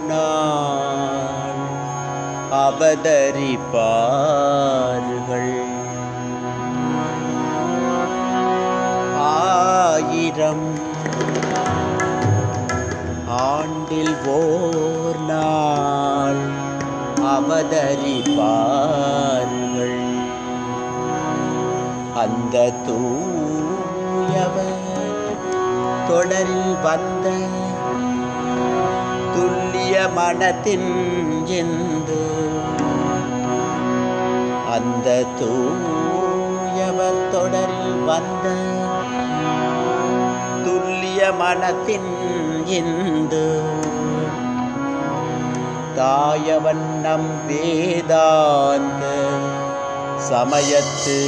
ஒரு நாள் அவதரிப்பார்கள். ஆயிரம் ஆண்டில் ஓர் நாள் அவதரிப்பார்கள். அந்த தூயவர் தொடரில் வந்த துள் துல்லிய மனத்தின் என்று அந்த தூயவர் தொடரில் வந்த துல்லிய மனத்தின் இந்து நம் வேதாந்த சமயத்து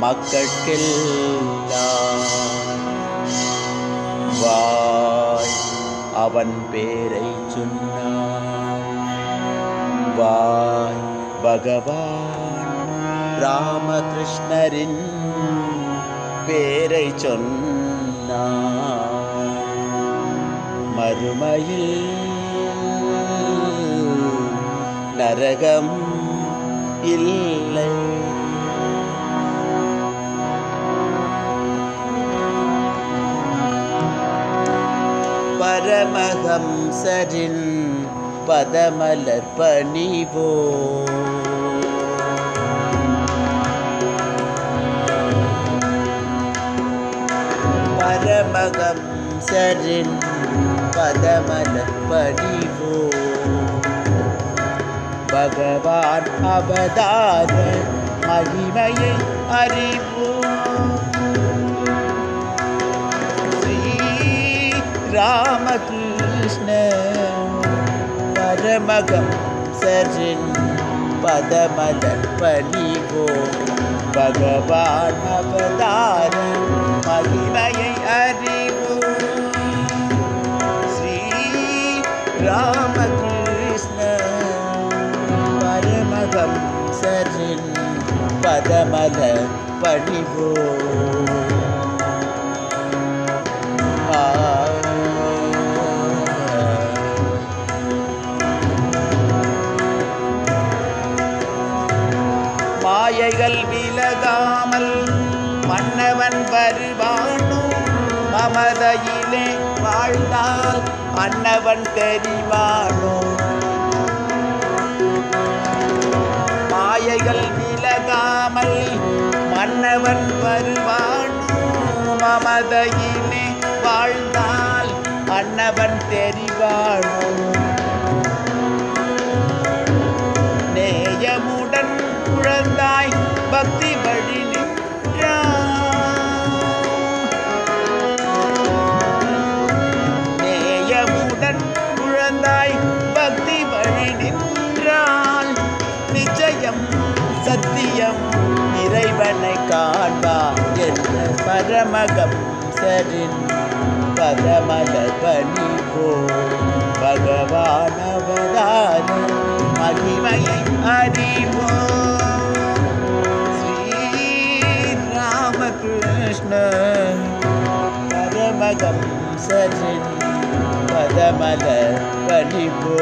மக்கட்கெல்லாம் வாய் அவன் பேரை சொன்ன பகவான். ராமகிருஷ்ணரின் பேரை சொன்னார். மறுமையில் நரகம் இல்லை. பரமஹம்சரின் பதமலர் பணிவோ பரமஹம்சரின் பதமல பணிவோ பகவான் அவதார மகிமையை அறிவோம் ஸ்ரீ ராமகிருஷ்ண பரமகம் சரின் பதமல பணிவோ பகவான் அவதார மகிமையை அறிவோம் ஸ்ரீ ராமகிருஷ்ண பரமகம் சரின் பதமலர் பணிவோ மன்னவன் மமதையிலே வாழ்ந்தால் அன்னவன் தெரிவானோ? மாயைகள் விலகாமல் மன்னவன் வருவானோ மமதையிலே வாழ்ந்தால் அன்னவன் தெரிவானோ? நேயமுடன் குழந்தாய் பக்தி காண்பார் என்ற பரமகம் சரின் பரமலர் பணிவோ பகவான் அவதார மகிமையை அறிவோ ஸ்ரீ ராமகிருஷ்ண பரமகம் சரின் பதமலர் பணிவோ